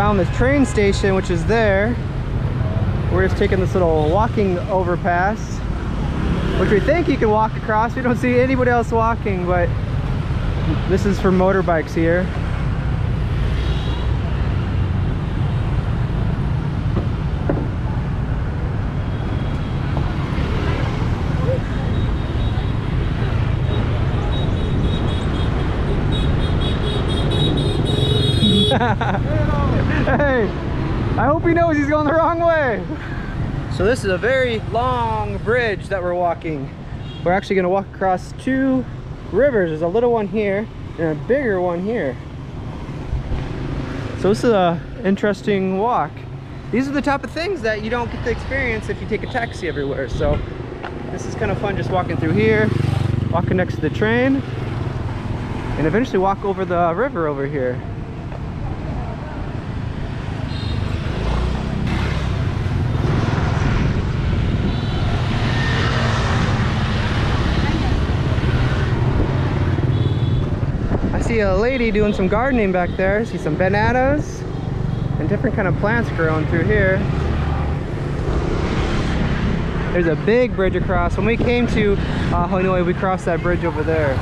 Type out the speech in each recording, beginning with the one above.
found this train station, which is there. We're just taking this little walking overpass, which we think you can walk across. We don't see anybody else walking, but this is for motorbikes here. hey, I hope he knows he's going the wrong way. So this is a very long bridge that we're walking. We're actually gonna walk across two rivers. There's a little one here and a bigger one here. So this is a interesting walk. These are the type of things that you don't get to experience if you take a taxi everywhere. So this is kind of fun just walking through here, walking next to the train, and eventually walk over the river over here. I a lady doing some gardening back there. See some bananas and different kind of plants growing through here. There's a big bridge across. When we came to uh, Hanoi, we crossed that bridge over there.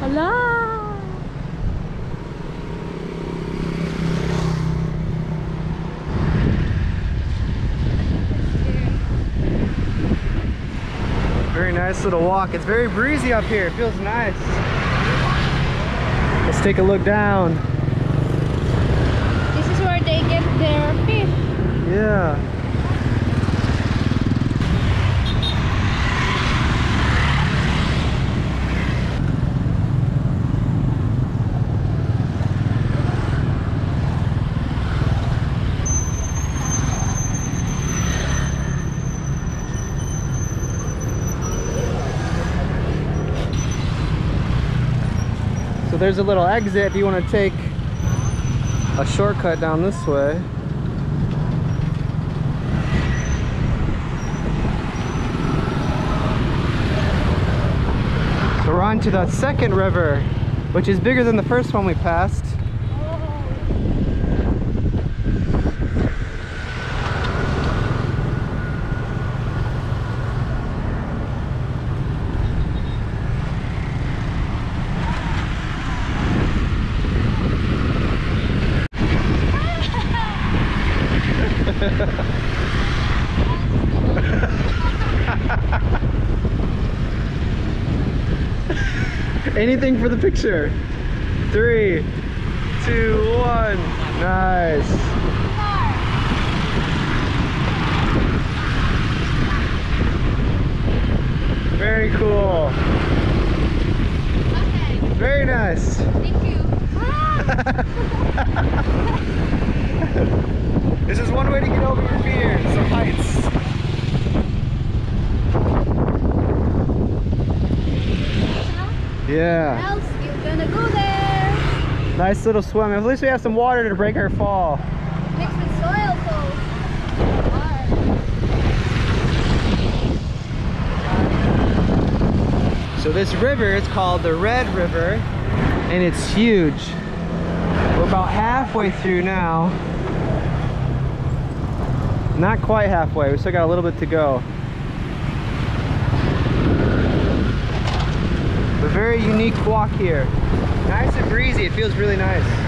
Hello. Very nice little walk. It's very breezy up here. It feels nice. Let's take a look down. This is where they get their fish. Yeah. There's a little exit if you want to take a shortcut down this way. So we're on to the second river, which is bigger than the first one we passed. Anything for the picture. Three, two, one. Nice. Very cool. Okay. Very nice. Thank you. This is one way to get over your fear. Some heights. Yeah. else you're gonna go there. Nice little swim. At least we have some water to break our fall. Mixed with soil, so. So this river is called the Red River and it's huge. We're about halfway through now. Not quite halfway, we still got a little bit to go. Very unique walk here. Nice and breezy, it feels really nice.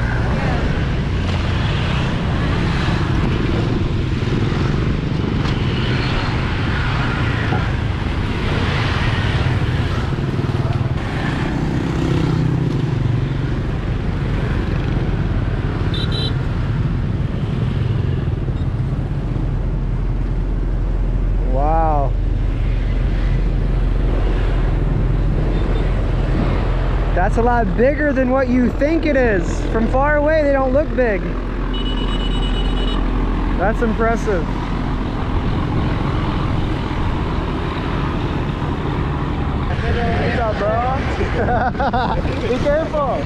a lot bigger than what you think it is. From far away, they don't look big. That's impressive. What's up, bro? Be careful.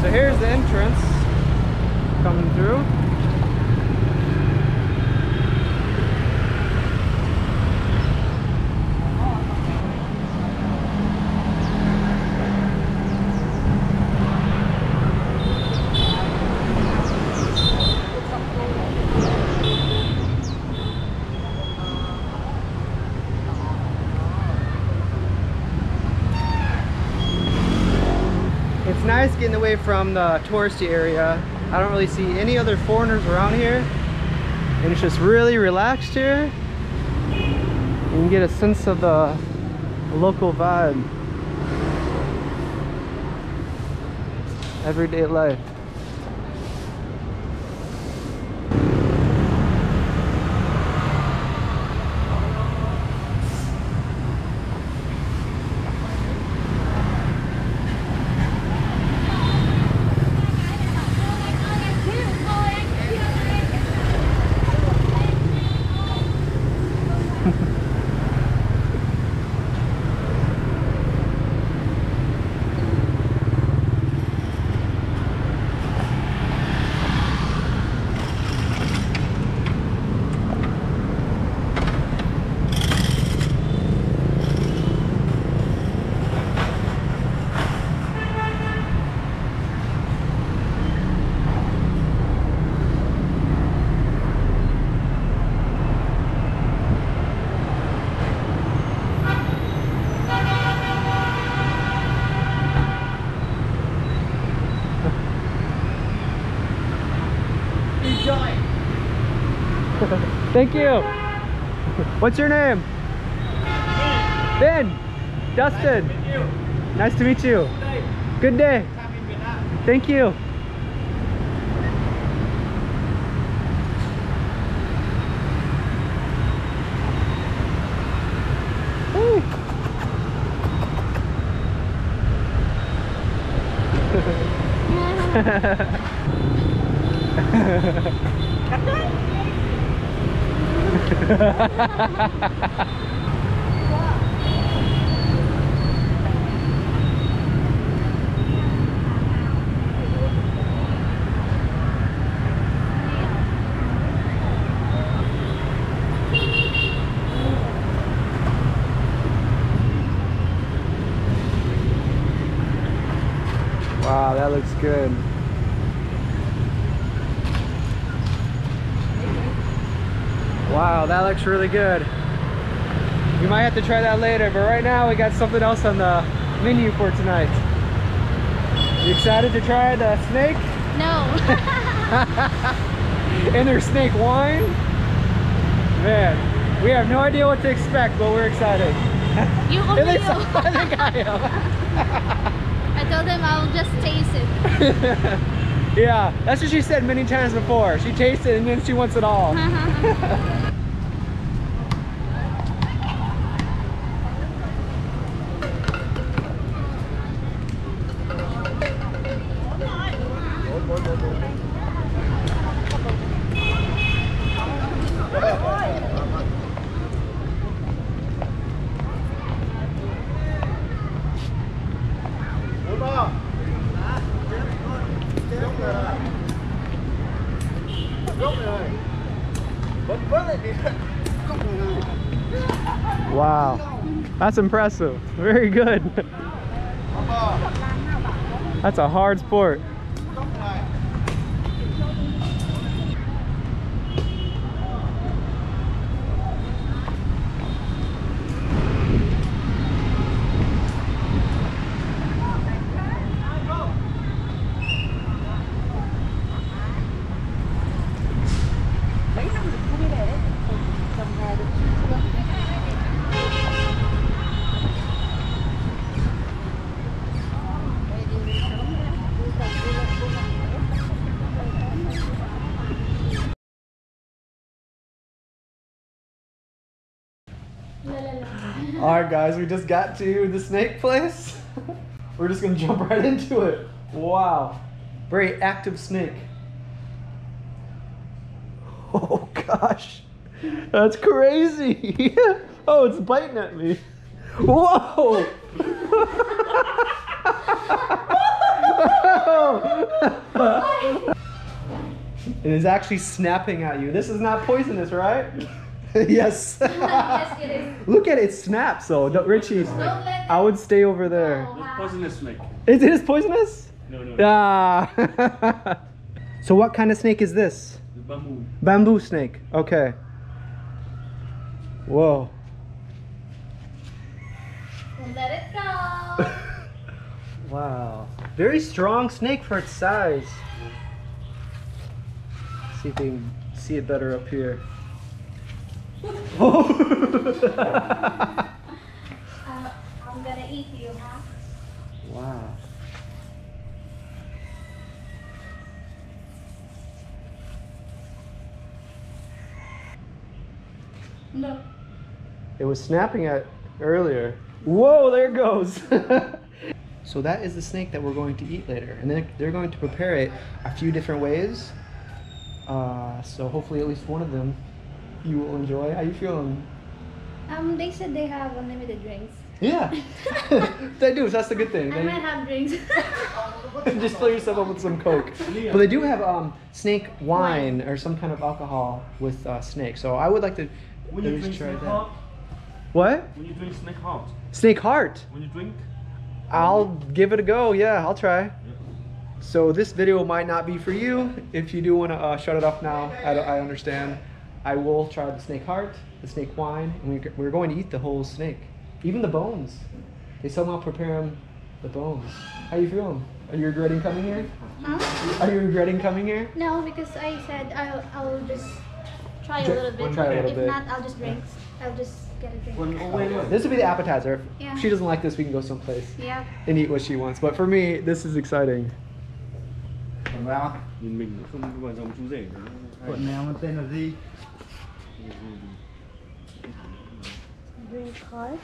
so here's the entrance coming through. Getting away from the touristy area. I don't really see any other foreigners around here. And it's just really relaxed here. You can get a sense of the local vibe. Everyday life. Thank you. What's your name? Ben. Dustin. Nice to meet you. Good day. Thank you. Wow, that looks good. Wow, that looks really good. We might have to try that later, but right now we got something else on the menu for tonight. You excited to try the snake No. and their snake wine? Man, we have no idea what to expect, but we're excited. you only least. I think I am. I told them I'll just taste it. yeah, that's what she said many times before. She tastes it and then she wants it all. Uh-huh. Wow, that's impressive. Very good. That's a hard sport. All right, guys, we just got to the snake place. We're just gonna jump right into it. Wow, very active snake. Oh gosh, that's crazy. oh, it's biting at me. Whoa. It is actually snapping at you. This is not poisonous, right? yes. yes, it is. Look at it, it snaps. So, don't- Richie, Don't let I would stay over there. That's poisonous snake. It is poisonous? No, no. Ah. so, what kind of snake is this? The bamboo. Bamboo snake. Okay. Whoa. Don't let it go. Wow. Very strong snake for its size. See if we can see it better up here. Oh. Uh, I'm gonna eat you, huh? wow. No. It was snapping at earlier. Whoa, there it goes. so that is the snake that we're going to eat later. And then they're going to prepare it a few different ways. Uh, so hopefully at least one of them you will enjoy. How you feeling? Um, they said they have unlimited drinks. Yeah. they do, so that's the good thing. I They- might have drinks. just fill yourself up with some coke. But they do have um, snake wine or some kind of alcohol with uh, snake. So I would like to When at you least drink try snake that. heart, What? when you drink snake heart, Snake heart. when you drink, I'll give it a go. Yeah, I'll try. So this video might not be for you. If you do want to uh, shut it off now, I, I understand. I will try the snake heart, the snake wine, and we're going to eat the whole snake, even the bones. They somehow prepare them the bones. How you feeling? Are you regretting coming here? Huh? Are you regretting coming here? No, because I said I'll, I'll just try a little bit. Try a little if bit. not, I'll just drink. I'll just get a drink. This would be the appetizer. If she doesn't like this, we can go someplace yeah. and eat what she wants. But for me, this is exciting. Nhìn mình không chú rể Quận tên là gì? Mm-hmm. Green card.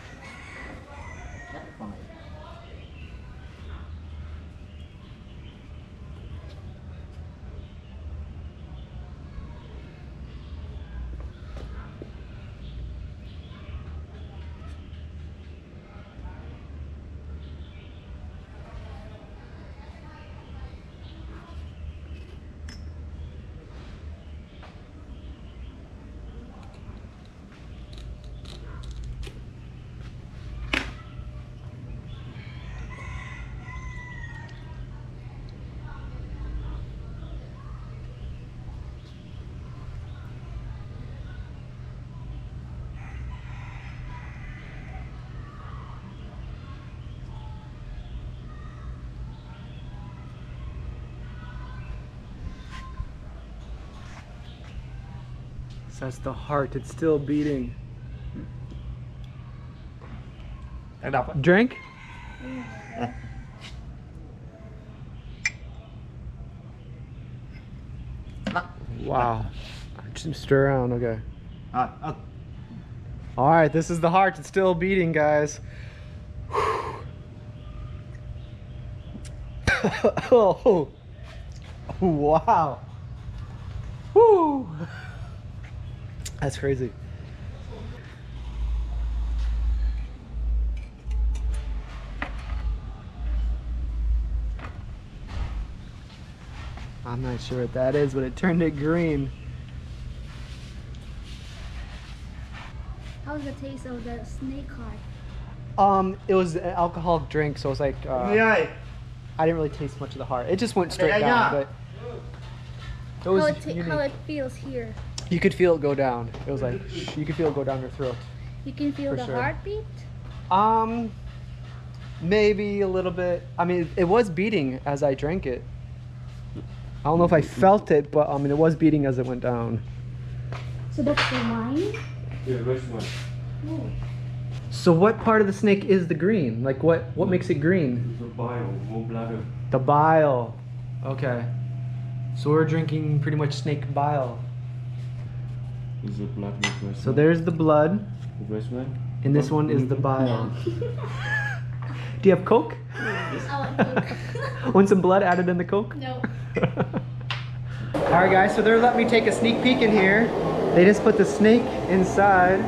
So that's the heart. It's still beating. And up. Drink? Wow. Just stir around. Okay. Uh, uh. All right. This is the heart. It's still beating, guys. oh. Wow. That's crazy. I'm not sure what that is, but it turned it green. How's the taste of the snake heart? Um, it was an alcoholic drink, so it was like, uh, yeah. I didn't really taste much of the heart. It just went straight yeah, yeah. down, but it how, it how it feels here. You could feel it go down. It was like you could feel it go down your throat. You can feel the sure. heartbeat. Um, maybe a little bit. I mean, it was beating as I drank it. I don't know if I felt it, but I mean, it was beating as it went down. So that's the wine. Yeah, rest one. So, what part of the snake is the green? Like, what what makes it green? The bile, more bladder. The bile. Okay. So we're drinking pretty much snake bile. Is the blood with rest So there's the blood, The rest one. and this one is the bile. Do you have Coke? I want Coke. Want some blood added in the Coke? no. All right, guys. So they're letting me take a sneak peek in here. They just put the snake inside.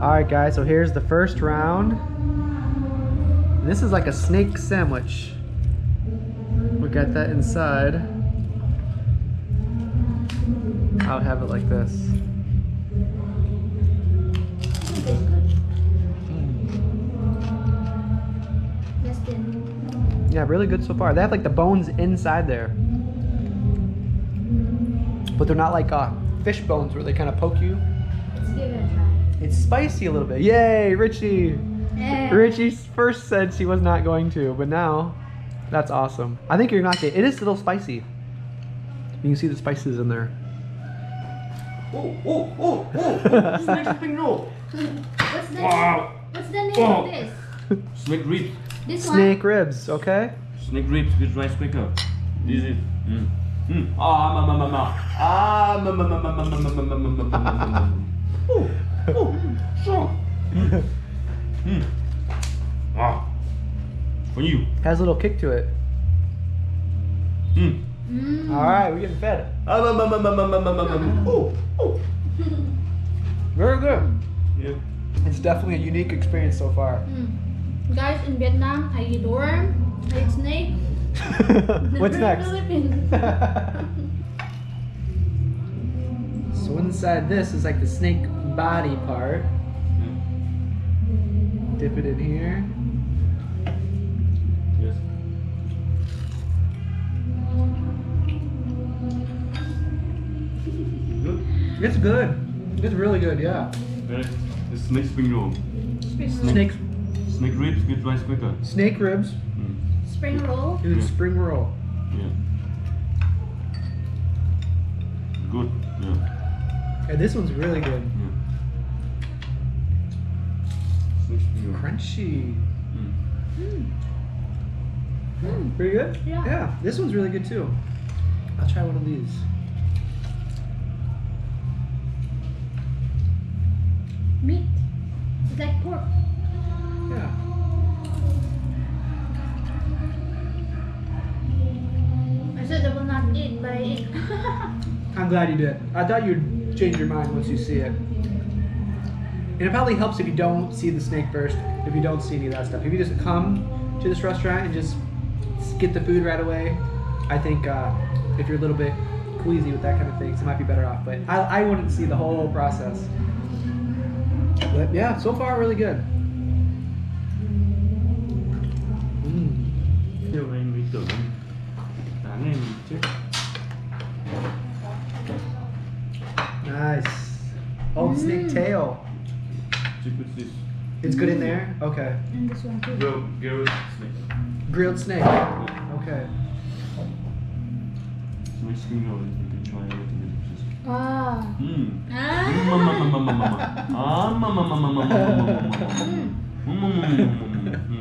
All right, guys. So here's the first round. This is like a snake sandwich. We got that inside. I'll have it like this. Yeah, really good so far. They have like the bones inside there, but they're not like uh, fish bones where they kind of poke you. Let's give it a try. It's spicy a little bit. Yay, Richie! Eh. Richie first said she was not going to, but now that's awesome. I think you're not getting. It is a little spicy. You can see the spices in there. Oh, oh, oh, oh! Snake spring roll! What's the Wow! What's the name Oh. of this? Snake ribs. This Snake ribs, okay? Snake ribs with rice cracker. This is. Mm. Mm. Ah, ma, ma, ma, ma. Ah, ma, ma, ma, ma, ma, ma, ma, ma, ma, ma, ma, mm. Wow. For you. Has a little kick to it. Mm. Mm. All right, we're getting fed. Um, um, um, um, um, um, um, Ooh, ooh. Very good. Yeah. It's definitely a unique experience so far. Mm. Guys, in Vietnam, I eat worm, I eat snake. What's next? so inside this is like the snake body part. Mm. Dip it in here. Yes. Good. It's good. It's really good, yeah. Uh, the snake spring roll. Snake Snake ribs with rice cracker. snake ribs Mm. Spring roll. and Yeah. spring roll. Yeah. Good. Yeah. And this one's really good. Yeah. Snake spring roll. Crunchy. Mm. Mm. Pretty good? Yeah. Yeah, this one's really good too. I'll try one of these. Meat. It's like pork. Yeah. I said I will not eat, but I eat. I'm glad you did. I thought you'd change your mind once you see it. And it probably helps if you don't see the snake first, if you don't see any of that stuff. If you just come to this restaurant and just get the food right away, I think uh, if you're a little bit queasy with that kind of things, it might be better off. But I, I wouldn't see the whole process. But yeah, so far really good. Mm. Theo em ý tưởng Đáng em chết Nice. Oh, snake Mm. tail. She puts this. It's good in there? Okay. And this one too. Grilled, snake. Grilled snake. Okay. Mexican noodles, you can try everything. Ah.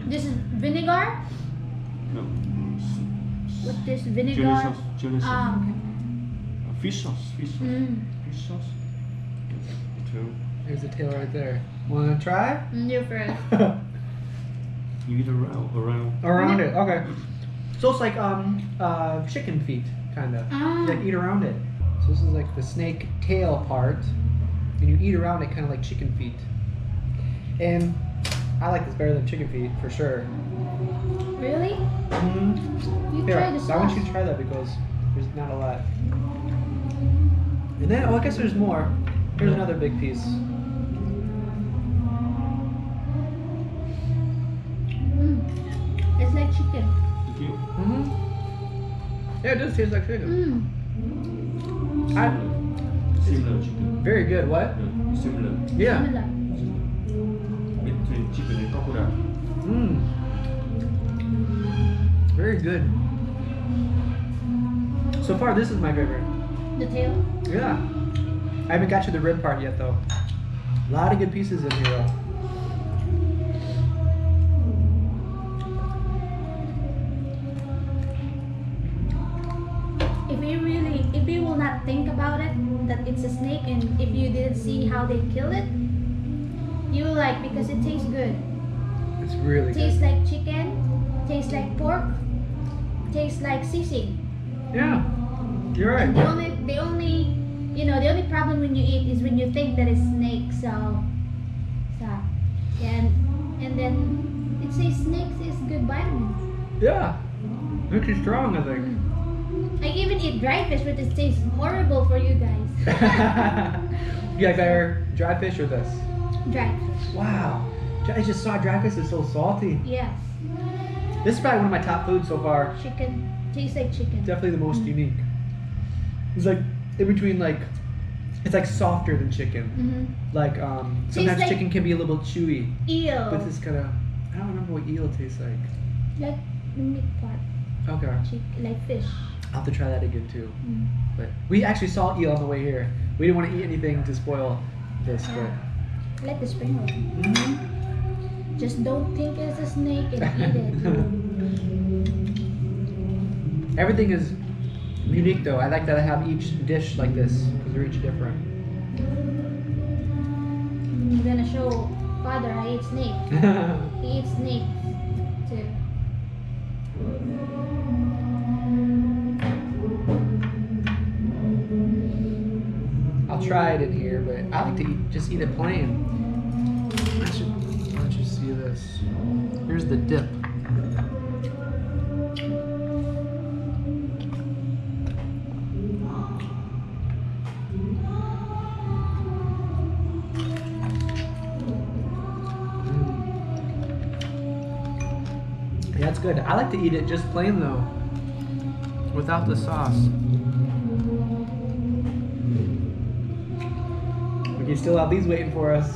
This is vinegar? No. With this vinegar? Chili sauce. Chili sauce. Ah, okay. Fish sauce. Fish sauce. Mm. Fish sauce. Two. There's a tail right there. Wanna try? Mm, you first. You eat around, around. around it. Okay. So it's like um uh chicken feet kind of. Ah. Like eat around it. So this is like the snake tail part, and you eat around it kind of like chicken feet. And I like this better than chicken feet for sure. Really? Mm-hmm. You Here, try the sauce. I want you to try that because there's not a lot. And then, oh, I guess there's more. Here's another big piece. Like chicken. Thank. Mm-hmm. Yeah, it does taste like chicken. Mm. I, Similar chicken. very good. What? Yeah, similar. Yeah. Similar. Between chicken and crocodile. Mmm. Very good. So far, this is my favorite. The tail. Yeah. I haven't got to the rib part yet, though. A lot of good pieces in here, though. Snake, and if you didn't see how they kill it, you will like because it tastes good. It's really Tastes good. like chicken, tastes like pork, tastes like sisig. Yeah. You're right. And the only, the only, you know, the only problem when you eat is when you think that it's snake. So, So, and and then it says snakes is good vitamins. Yeah. Makes you strong, I think. I even eat dry fish, but it tastes horrible for you guys. you like better dry fish or this? dry fish. Wow. I just saw dry fish is so salty. Yes. This is probably one of my top foods so far. Chicken tastes like chicken. Definitely the most Mm. unique. It's like in between like it's like softer than chicken. Mm-hmm. Like um sometimes like- chicken can be a little chewy. Eel. But this kinda I don't remember what eel tastes like. like the meat part. Okay. Chick like fish. I'll have to try that again too. Mm. But we actually saw eel on the way here. We didn't want to eat anything to spoil this, but I like the spring roll. Mm-hmm. Just don't think it's a snake and eat it. everything is unique though. I like that I have each dish like this because they're each different. I'm gonna show father I eat snake. He eats snake too. Try it in here, but I like to eat, just eat it plain. I should let you see this. Here's the dip. Mm. Yeah, it's good. I like to eat it just plain though, without the sauce. We can still have these waiting for us.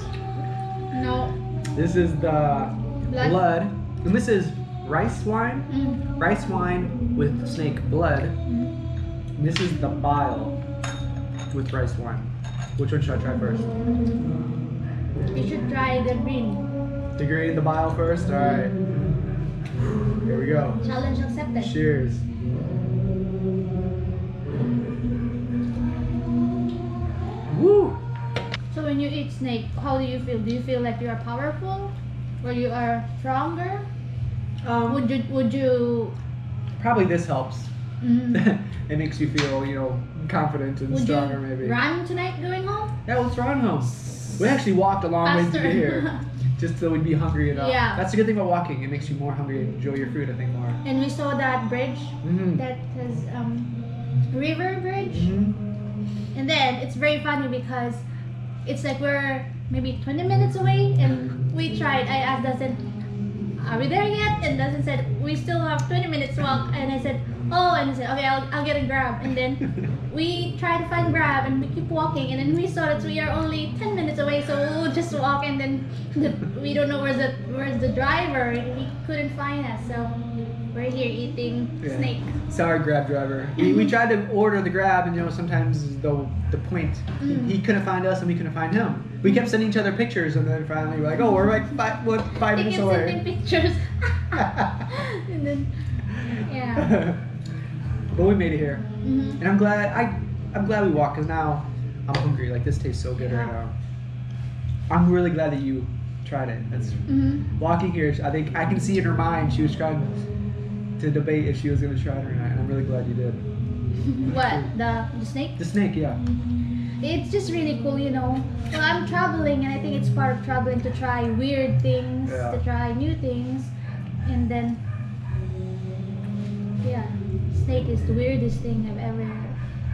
No. This is the Blood. blood, and this is rice wine. Mm. Rice wine with snake blood. Mm. And this is the bile with rice wine. Which one should I try first? You should try the green. The green, the bile first. All right. Here we go. Challenge accepted. Cheers. Woo! When you eat snake, how do you feel? Do you feel like you are powerful, or you are stronger? Um, Would you would you probably this helps. mm, it makes you feel, you know, confident and would stronger, you maybe. run tonight going home? Yeah, let's run home. We actually walked a long way to get here, just so we'd be hungry enough. Yeah. That's the good thing about walking. It makes you more hungry and enjoy your food, I think, more. and we saw that bridge Mm-hmm. that has um, river bridge, Mm-hmm. and then it's very funny because it's like we're maybe 20 minutes away, and we tried. I asked Dustin, "Are we there yet?" And Dustin said, "We still have 20 minutes walk." And I said, "Oh," and he said, "Okay, I'll, I'll get a grab." And then we try to find grab and we keep walking and then we saw that we are only 10 minutes away so we'll just walk and then the, we don't know where's the where's the driver he couldn't find us so we're here eating Yeah. snake Sorry, Grab driver. We, we tried to order the Grab, and you know sometimes the the point Mm. he couldn't find us, and we couldn't find him. We kept sending each other pictures, and then finally we're like, oh, we're like five, what, five they minutes keep sending away. pictures and then yeah but we made it here, Mhm. and I'm glad. I I'm glad we walked because now I'm hungry. Like this tastes so good right now. I'm really glad that you tried it. That's Mhm. walking here. I think I can see in her mind she was trying to debate if she was going to try it or not, and I'm really glad you did. what the, the snake The snake, yeah. it's just really cool you know well i'm traveling and i think it's part of traveling to try weird things Yeah. to try new things and then yeah snake is the weirdest thing i've ever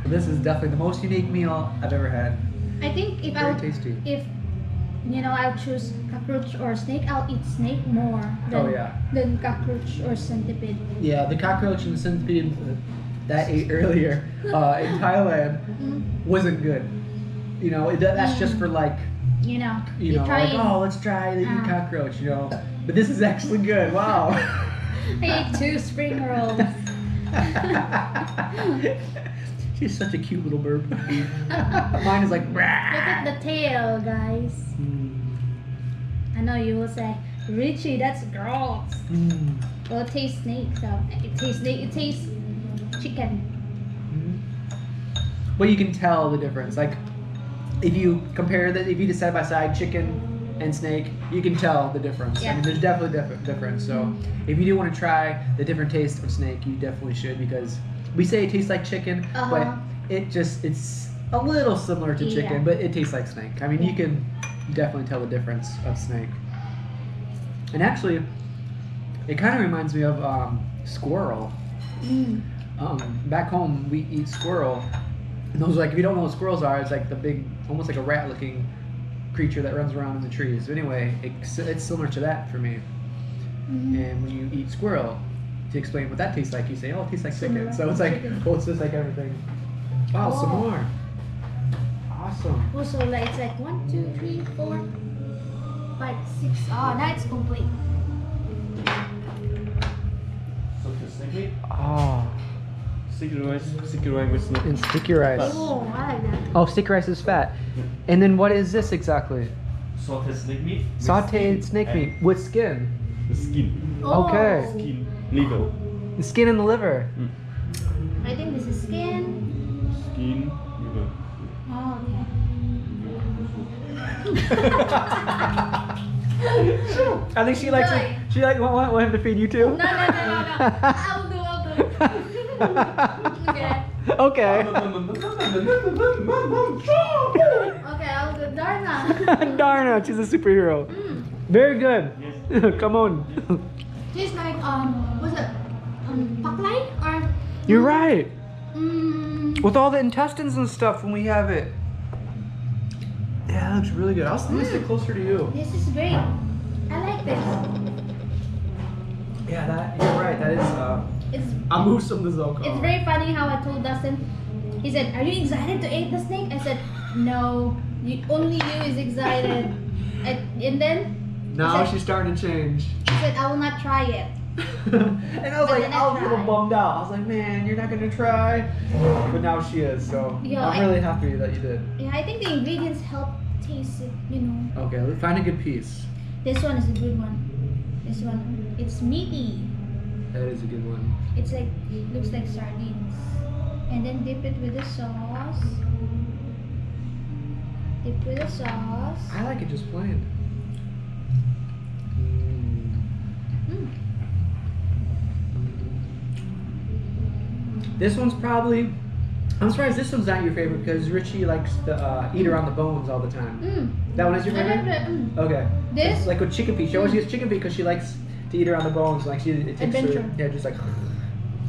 This is definitely the most unique meal I've ever had. i think if i Very would tasty. if you know i'll choose cockroach or snake i'll eat snake more than, Oh yeah. than cockroach or centipede Yeah, the cockroach and the centipede that I ate earlier uh, in Thailand Mm, wasn't good. You know, it, that's just for like, you know you know, like, oh, let's try the Ah. cockroach, you know. But this is actually good. Wow. i ate two spring rolls She's such a cute little burp. Mine is like, look at the tail guys Mm, I know you will say, Richie, that's gross. mm, Well, it tastes snake, so it tastes snake. It tastes chicken. mm. But you can tell the difference. Like, if you compare that, if you just side by side chicken and snake, you can tell the difference. I mean, there's definitely different difference. So, if you do want to try the different taste of snake, you definitely should because we say it tastes like chicken, Uh-huh. but it just it's a little similar to chicken, Yeah. but it tastes like snake. I mean, you can definitely tell the difference of snake. And actually, it kind of reminds me of um, squirrel. Mm. Um, back home, we eat squirrel. And those like if you don't know what squirrels are, it's like the big, almost like a rat-looking creature that runs around in the trees. But anyway, it's, it's similar to that for me. Mhm. And when you eat squirrel, to explain what that tastes like, you say, "Oh, it tastes like chicken." So it's like, chicken. well, it's just like everything. Wow, some Oh. more. Awesome. Also, like it's like one, two, three, four, five, six. Oh, now it's complete. So the snake meat, Oh, sticky rice, sticky rice with snake. and sticky rice. Oh, I like that. Oh, sticky rice is fat. And then what is this exactly? Sauteed snake meat. with Sauteed skin snake and meat with skin. The skin, Oh, Okay. skin, liver, The skin and the liver. I think this is skin. skin, liver. Oh, okay. I think she likes it. She like want, want, want him to feed you too. No, no, no, no, no. I'll do, I'll do. Okay. okay. Okay, I'll do. Darna. Darna, she's a superhero. Mm. Very good. Yes. Come on. Tastes like um, was it um, paklay or? You're right. Mm, With all the intestines and stuff when we have it. Yeah, that looks really good. I'll let me sit closer to you. this is great. I like this. Yeah, that It's Amusum the it's very funny how I told Dustin. He said, "Are you excited to eat the snake?" I said, "No, you, only you is excited." and, and then Now it- she's starting to change. he said, "I will not try it." and I was But like, I I was a little bummed out. I was like, man, you're not gonna try. But now she is, so Yeah, I'm I- really happy that you did. Yeah, I think the ingredients help taste it. You know, Okay, let's find a good piece. this one is a good one. This one, it's meaty. That is a good one. It's like looks like sardines. And then dip it with the sauce. Dip with the sauce. I like it just plain. Mm. This one's probably. I'm surprised this one's not your favorite because Richie likes to uh, eat around the bones all the time. Mm. That one is your favorite? Mm. Okay. This? It's like with chicken feet. She always gets chicken feet because she likes to eat around the bones. Like she it takes her, yeah, just like.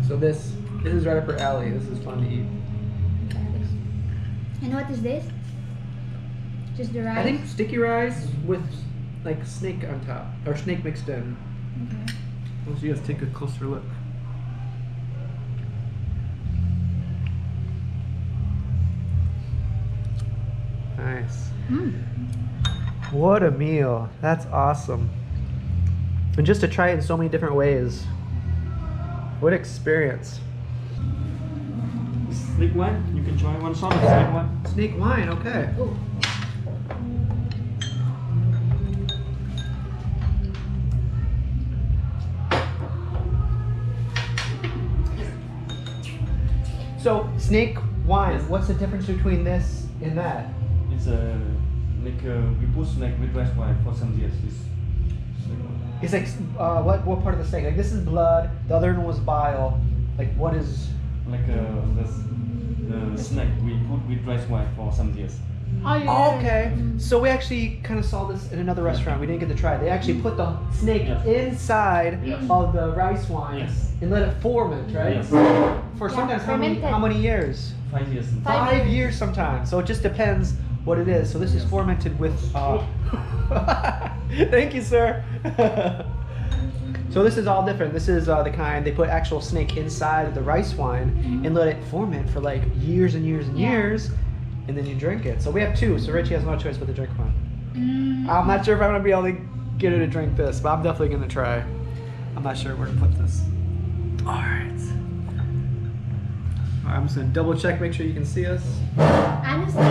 So this this is right up her alley. This is fun to eat. And what is this? Just the rice. I think sticky rice with like snake on top or snake mixed in. Okay. Let's you guys take a closer look. Nice. Mm. What a meal. That's awesome. And just to try it in so many different ways. What experience. Snake wine, you can try one shot of snake wine. Snake wine, okay. Oh. So, snake wine, what's the difference between this and that? It's a like uh, we put snake with rice wine for some years. Wine. It's like, uh, what, what part of the snake? Like, this is blood, the other one was bile. Like, what is. Like uh, this, the snake we put with rice wine for some years. Oh, yeah. Okay. So we actually kind of saw this in another restaurant. We didn't get to try it. They actually put the snake Yes. inside Yes. of the rice wine Yes. and let it ferment, right? Yes. For Yeah, sometimes how many, how many years? Five years. Five Five years. years sometimes. So it just depends what it is. So this is fermented with. Uh... Thank you, sir. so this is all different. This is uh, the kind they put actual snake inside of the rice wine and let it ferment for like years and years and Yeah. years, and then you drink it. So we have two. So Richie has no choice but to drink one. Mm. I'm not sure if I'm gonna be able to get her to drink this, but I'm definitely gonna try. I'm not sure where to put this. All right. All right, I'm just gonna double check, make sure you can see us. Honestly,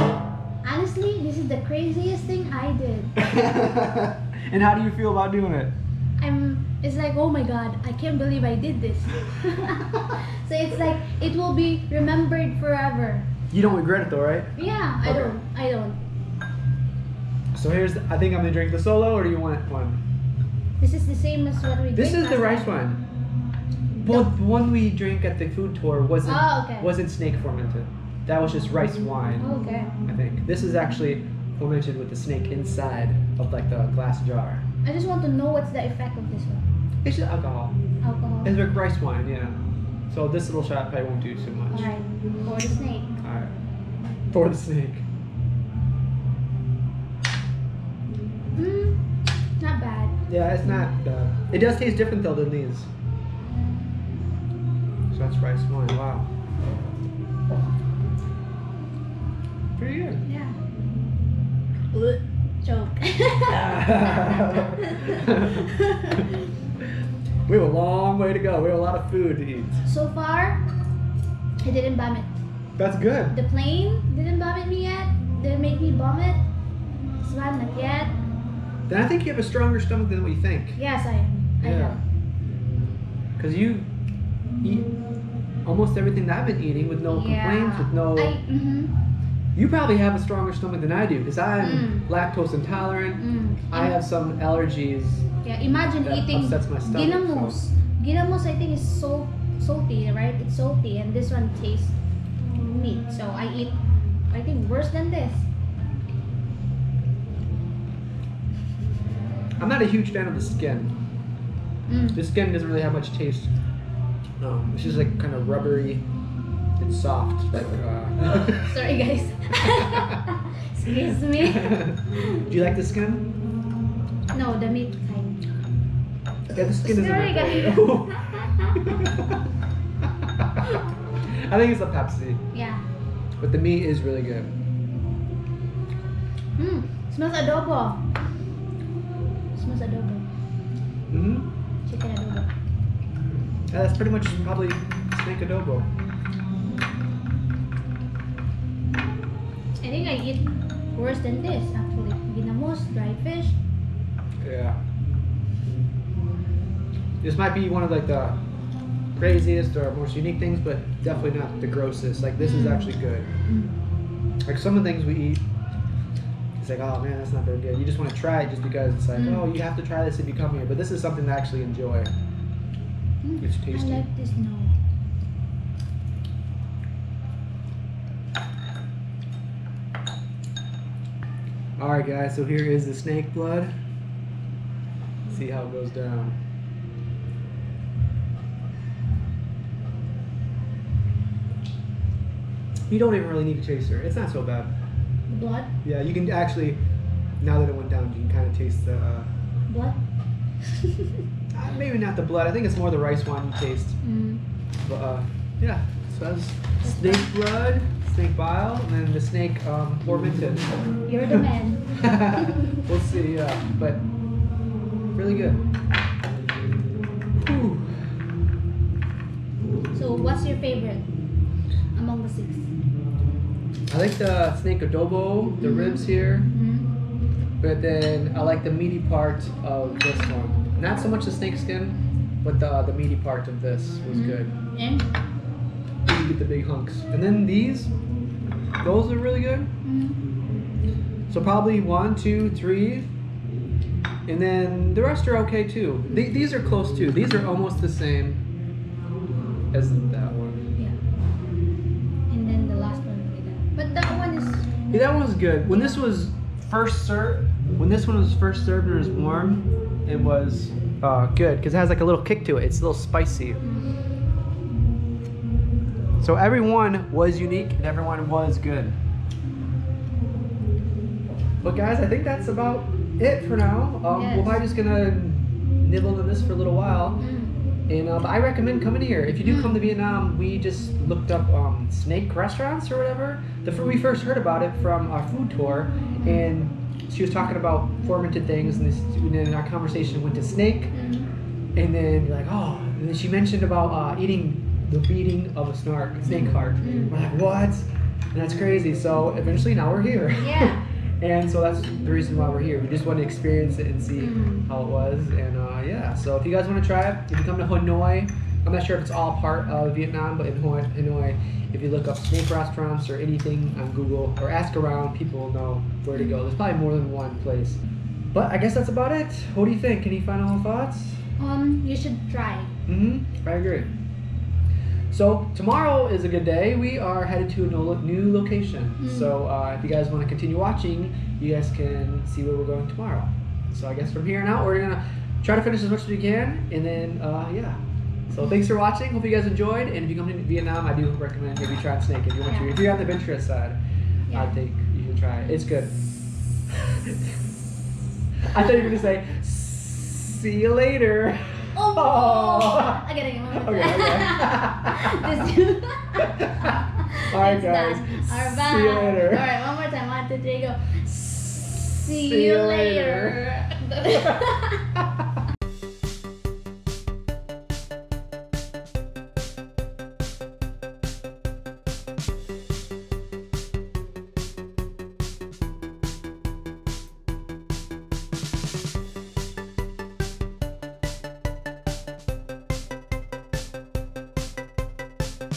honestly, this is the craziest thing I did. and how do you feel about doing it? I'm. It's like, oh my god, I can't believe I did this. so it's like it will be remembered forever. You don't regret it though, right? Yeah, I Okay. don't. I don't. So here's, the, I think I'm gonna drink the solo, or do you want one? This is the same as what we. This is the rice one. Well, the one we drank at the food tour wasn't Oh, okay. wasn't snake fermented. That was just rice wine. Okay. I think. This is actually fermented with the snake inside of like the glass jar. I just want to know what's the effect of this one. It's just alcohol. Alcohol. It's like rice wine, yeah. So this little shot probably won't do too much. Alright. For the snake. Alright. For the snake. Mm, not bad. Yeah, it's not bad. It does taste different though than these. So that's rice wine. Wow. Pretty good. Yeah. Ugh, Joke. we have a long way to go. We have a lot of food to eat. so far, I didn't vomit. That's good. The plane didn't vomit me yet. Didn't make me vomit. One, not yet. Then I think you have a stronger stomach than what you think. Yes, I am. I Yeah. Because you eat almost everything that I've been eating with no yeah. complaints, with no. I, mm-hmm, You probably have a stronger stomach than I do because I'm Mm. lactose intolerant. mm. I have some allergies. Yeah, imagine that eating upsets my stomach, ginamos. Ginamos, I think, is so salty, right? It's salty, and this one tastes meat. So I eat, I think, worse than this. I'm not a huge fan of the skin. Mm. The skin doesn't really have much taste. Um, it's just like kind of rubbery and soft. Like, uh... Sorry, guys. Excuse me. do you like the skin? No, the meat kind. Yeah, the skin Sorry, my guys. I think it's the Pepsi, yeah. but the meat is really good. Mm. Smells adobo. Smells adobo. hmm Chicken adobo. Yeah, that's pretty much probably snake adobo. I think I eat worse than this actually. Ginamos, dried fish. Yeah. This might be one of like the craziest or most unique things, but definitely not the grossest. Like this is Mm. actually good. Like some of the things we eat, it's like, oh man, that's not very good. You just want to try it just because it's like, Mm. oh, you have to try this if you come here. But this is something to actually enjoy. Mm. It's tasty. I like this now. All right, guys. So here is the snake blood. See how it goes down. You don't even really need a chaser. It's not so bad. The blood? Yeah, you can actually, now that it went down, you can kind of taste the, uh, Blood? uh, maybe not the blood. I think it's more the rice wine you taste. mm. But uh, yeah, so that's snake blood, snake bile, and then the snake um, fermented. You're the man. we'll see, yeah, but really good. So what's your favorite among the six? I like the snake adobo, the ribs here, Mm. but then I like the meaty part of this one. Not so much the snake skin, but the the meaty part of this was Mhm. good. And? Get the big hunks, and then these, those are really good. Mm. So probably one, two, three, and then the rest are okay too. Th- these are close too. These are almost the same as that one. Yeah. And then the last one that. But that one is. Yeah, that one was good. When this was first served, when this one was first served and it was warm, it was uh, good because it has like a little kick to it. It's a little spicy. Mm. So everyone was unique and everyone was good. But guys, I think that's about it for now. Um, Yes. We're probably just gonna nibble on this for a little while. Mm. And uh, I recommend coming here. If you do come to Vietnam, we just looked up um, snake restaurants or whatever. The we first heard about it from our food tour, and she was talking about fermented things, and, this, and then our conversation went to snake, Mm. and then like oh, and then she mentioned about uh, eating the beating of a snark, snake heart. Mm. We're like what? And that's crazy. So eventually now we're here. Yeah. And so that's the reason why we're here. We just want to experience it and see Mm. how it was. And uh, yeah, so if you guys want to try it, if you come to Hanoi, I'm not sure if it's all part of Vietnam, but in Hanoi, Hanoi, if you look up snake restaurants or anything on Google or ask around, people will know where to go. There's probably more than one place. But I guess that's about it. What do you think? Any final thoughts? Um, you should try. Mm-hmm. I agree. So tomorrow is a good day. We are headed to a new location. Mm. So uh, if you guys want to continue watching, you guys can see where we're going tomorrow. So I guess from here on out, we're gonna try to finish as much as we can, and then uh, yeah. So thanks for watching. Hope you guys enjoyed. And if you come to Vietnam, I do recommend maybe trying snake if you want to. If you're on the adventurous side, Yeah. I think you should try it. It's good. I thought you were gonna say, "See you later." Oh. I get one Okay, okay. This- All right, guys. All right, See you later. All right, one more time. One, two, three, go. See, See you you later.